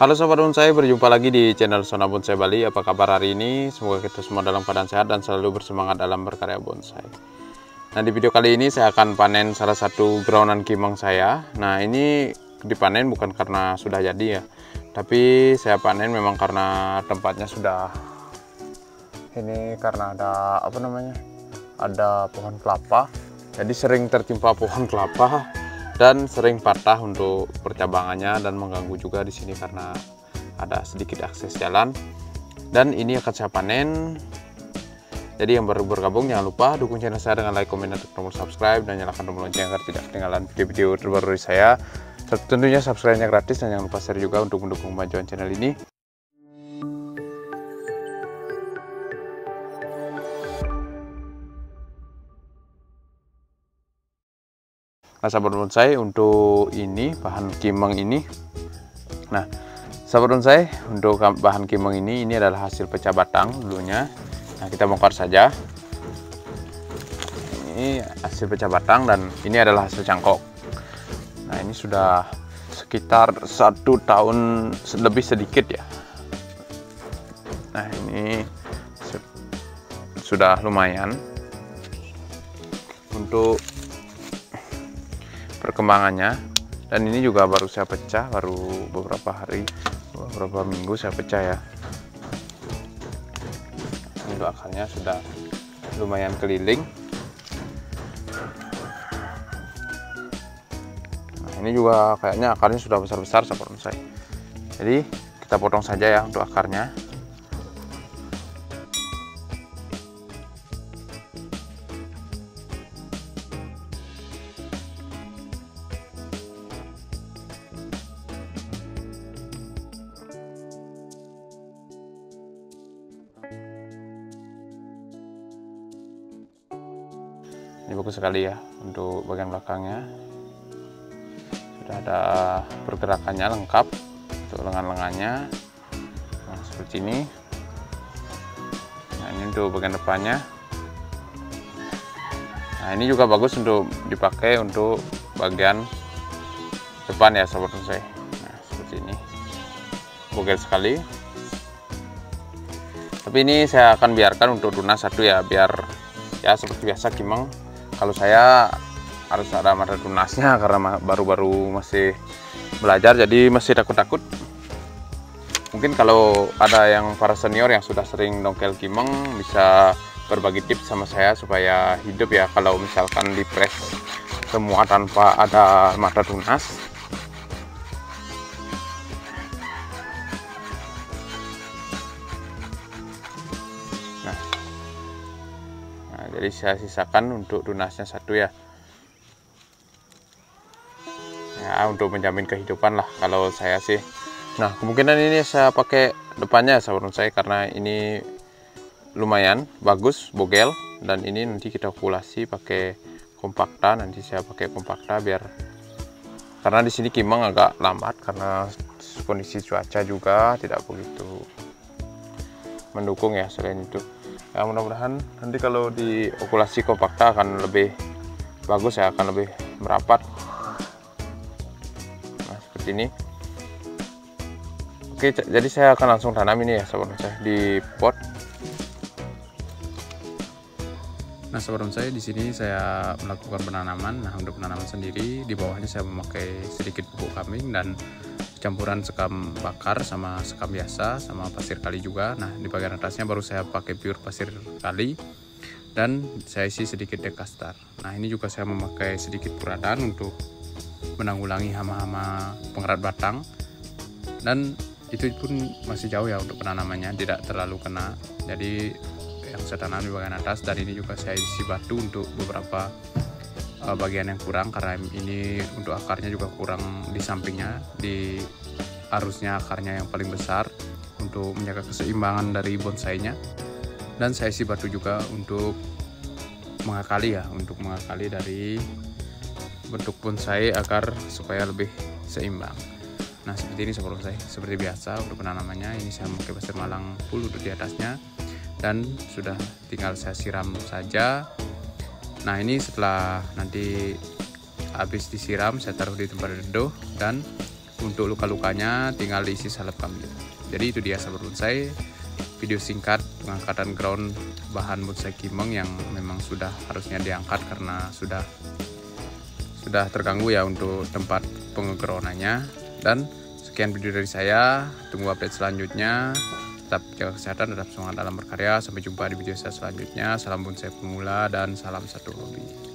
Halo sobat bonsai, berjumpa lagi di channel Sona Bonsai Bali. Apa kabar hari ini? Semoga kita semua dalam keadaan sehat dan selalu bersemangat dalam berkarya bonsai. Nah, di video kali ini saya akan panen salah satu groundan kimeng saya. Nah, ini dipanen bukan karena sudah jadi ya, tapi saya panen memang karena tempatnya sudah ini karena ada apa namanya? Ada pohon kelapa. Jadi sering tertimpa pohon kelapa dan sering patah untuk percabangannya dan mengganggu juga di sini karena ada sedikit akses jalan. Dan ini akan saya panen. Jadi yang baru bergabung jangan lupa dukung channel saya dengan like, komen, dan tombol subscribe. Dan nyalakan tombol lonceng agar tidak ketinggalan video-video terbaru dari saya. Tentunya subscribe-nya gratis dan jangan lupa share juga untuk mendukung kemajuan channel ini Nah sahabat bonsai untuk ini bahan kimeng ini. Nah sahabat bonsai untuk bahan kimeng ini ini adalah hasil pecah batang dulunya. Nah kita bongkar saja. Ini hasil pecah batang dan ini adalah hasil cangkok. Nah ini sudah sekitar satu tahun lebih sedikit ya. Nah ini sudah lumayan. Untuk perkembangannya. Dan ini juga baru saya pecah baru beberapa hari beberapa minggu saya pecah ya. Untuk akarnya sudah lumayan keliling. Nah, ini juga kayaknya akarnya sudah besar-besar saya jadi kita potong saja ya untuk akarnya ini bagus sekali ya untuk bagian belakangnya. Sudah ada pergerakannya lengkap untuk lengan-lengannya. Nah, seperti ini. Nah ini untuk bagian depannya. Nah ini juga bagus untuk dipakai untuk bagian depan ya sobat saya nah seperti ini. Bogel sekali. Tapi ini saya akan biarkan untuk tunas satu ya biar ya seperti biasa kimeng kalau saya harus ada mata tunasnya karena baru-baru masih belajar jadi masih takut-takut. Mungkin kalau ada yang para senior yang sudah sering dongkel kimeng bisa berbagi tips sama saya supaya hidup ya. Kalau misalkan di press semua tanpa ada mata tunas jadi saya sisakan untuk tunasnya satu ya. Ya untuk menjamin kehidupan lah kalau saya sih. Nah kemungkinan ini saya pakai depannya sahabat saya karena ini lumayan bagus bogel. Dan ini nanti kita okulasi pakai kompakta nanti saya pakai kompakta biar karena di sini kimang agak lambat karena kondisi cuaca juga tidak begitu mendukung ya selain itu ya mudah-mudahan nanti kalau di okulasi kompakta akan lebih bagus ya akan lebih merapat. Nah seperti ini. Oke jadi saya akan langsung tanam ini ya sahabat saya di pot. Nah, sahabat saya di sini saya melakukan penanaman. Nah, untuk penanaman sendiri di bawahnya saya memakai sedikit pupuk kambing dan campuran sekam bakar sama sekam biasa sama pasir kali juga. Nah, di bagian atasnya baru saya pakai pure pasir kali dan saya isi sedikit dekastar. Nah, ini juga saya memakai sedikit puradan untuk menanggulangi hama-hama pengerat batang dan itu pun masih jauh ya untuk penanamannya tidak terlalu kena jadi yang saya tanam di bagian atas dan ini juga saya isi batu untuk beberapa uh, bagian yang kurang karena ini untuk akarnya juga kurang di sampingnya di arusnya akarnya yang paling besar untuk menjaga keseimbangan dari bonsainya. Dan saya isi batu juga untuk mengakali ya untuk mengakali dari bentuk bonsai agar supaya lebih seimbang. Nah seperti ini sobat bonsai seperti biasa untuk penanamannya ini saya memakai pasir malang untuk di atasnya. Dan sudah tinggal saya siram saja nah ini setelah nanti habis disiram saya taruh di tempat reduh dan untuk luka-lukanya tinggal diisi salep kambing. Jadi itu dia sahabat bonsai. Video singkat pengangkatan ground bahan bonsai kimeng yang memang sudah harusnya diangkat karena sudah sudah terganggu ya untuk tempat pengegrounannya dan sekian video dari saya. Tunggu update selanjutnya tetap jaga kesehatan tetap semangat dalam berkarya. Sampai jumpa di video saya selanjutnya. Salam bonsai pemula dan salam satu hobi